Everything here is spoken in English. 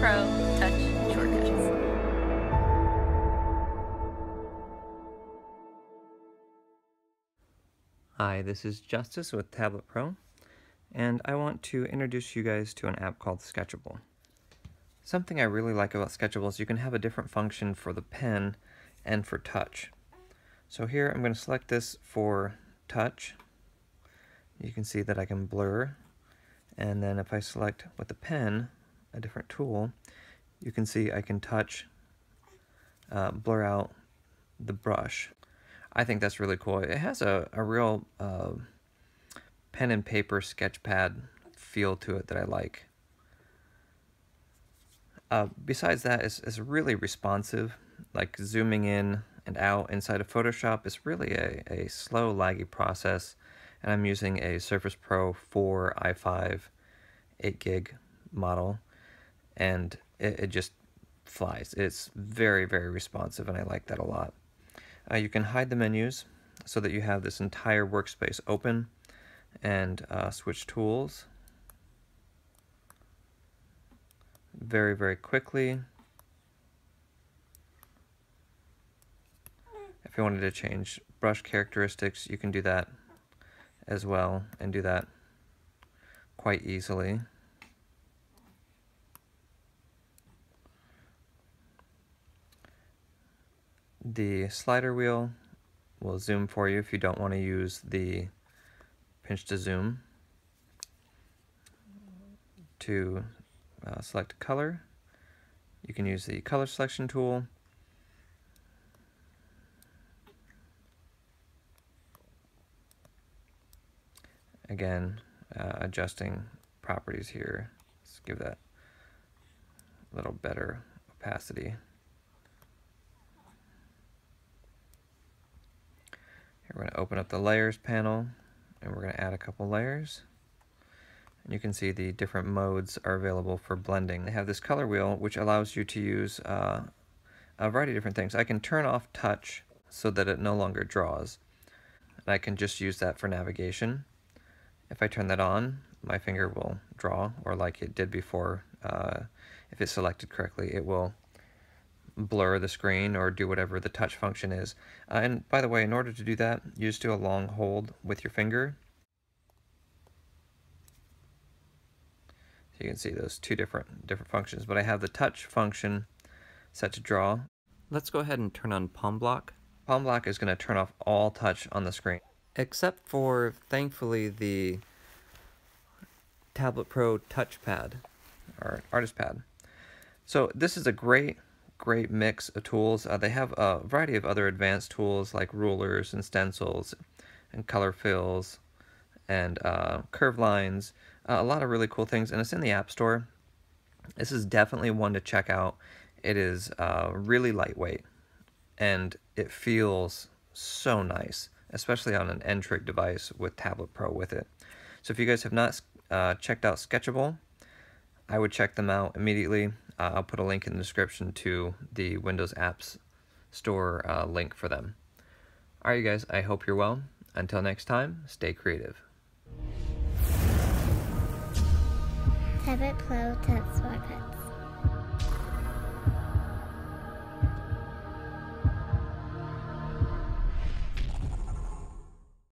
Pro Touch Shortcuts. Hi, this is Justice with Tablet Pro, and I want to introduce you guys to an app called Sketchable. Something I really like about Sketchable is you can have a different function for the pen and for touch. So here I'm going to select this for touch. You can see that I can blur, and then if I select with the pen, a different tool, you can see I can touch, uh, blur out the brush. I think that's really cool. It has a, a real uh, pen and paper sketch pad feel to it that I like. Uh, besides that, it's, it's really responsive, like zooming in and out inside of Photoshop is really a, a slow, laggy process, and I'm using a Surface Pro 4 i5 8 gig model, and it, it just flies. It's very, very responsive, and I like that a lot. Uh, you can hide the menus so that you have this entire workspace open and uh, switch tools very, very quickly. If you wanted to change brush characteristics, you can do that as well and do that quite easily. The slider wheel will zoom for you if you don't want to use the pinch to zoom. To uh, select color, you can use the color selection tool. Again, uh, adjusting properties here. Let's give that a little better opacity. We're going to open up the layers panel and we're going to add a couple layers. And you can see the different modes are available for blending. They have this color wheel which allows you to use uh, a variety of different things. I can turn off touch so that it no longer draws. And I can just use that for navigation. If I turn that on, my finger will draw, or like it did before, uh, if it's selected correctly, it will blur the screen or do whatever the touch function is. Uh, and by the way, in order to do that, you just do a long hold with your finger. So you can see those two different different functions, but I have the touch function set to draw. Let's go ahead and turn on Palm Block. Palm Block is going to turn off all touch on the screen, except for, thankfully, the Tablet Pro touchpad, or artist pad. So this is a great great mix of tools. Uh, they have a variety of other advanced tools like rulers and stencils and color fills and uh, curve lines. Uh, a lot of really cool things, and it's in the App Store. This is definitely one to check out. It is uh, really lightweight, and it feels so nice, especially on an N-Trig device with Tablet Pro with it. So if you guys have not uh, checked out Sketchable, I would check them out immediately. Uh, I'll put a link in the description to the Windows Apps Store uh, link for them. Alright, you guys, I hope you're well. Until next time, stay creative. Tablet Pro.